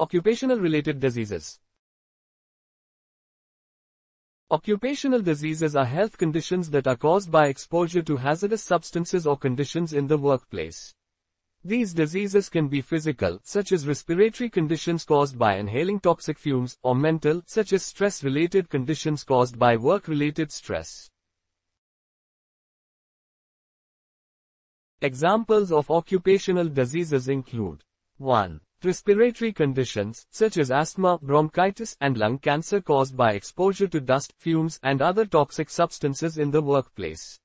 Occupational related diseases. Occupational diseases are health conditions that are caused by exposure to hazardous substances or conditions in the workplace. These diseases can be physical, such as respiratory conditions caused by inhaling toxic fumes, or mental, such as stress-related conditions caused by work-related stress. Examples of occupational diseases include 1. Respiratory conditions, such as asthma, bronchitis, and lung cancer caused by exposure to dust, fumes, and other toxic substances in the workplace.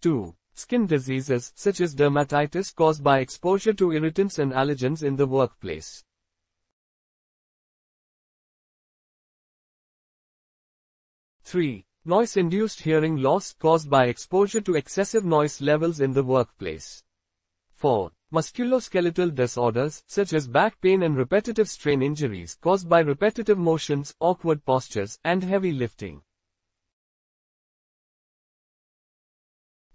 2. Skin diseases, such as dermatitis caused by exposure to irritants and allergens in the workplace. Three. Noise-induced hearing loss caused by exposure to excessive noise levels in the workplace. 4. Musculoskeletal disorders, such as back pain and repetitive strain injuries caused by repetitive motions, awkward postures, and heavy lifting.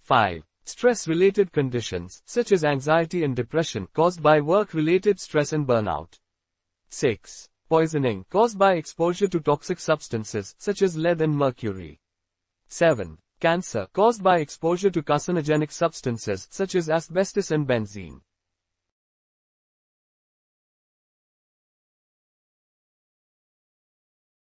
5. Stress-related conditions, such as anxiety and depression caused by work-related stress and burnout. 6. Poisoning caused by exposure to toxic substances, such as lead and mercury. 7. Cancer caused by exposure to carcinogenic substances, such as asbestos and benzene.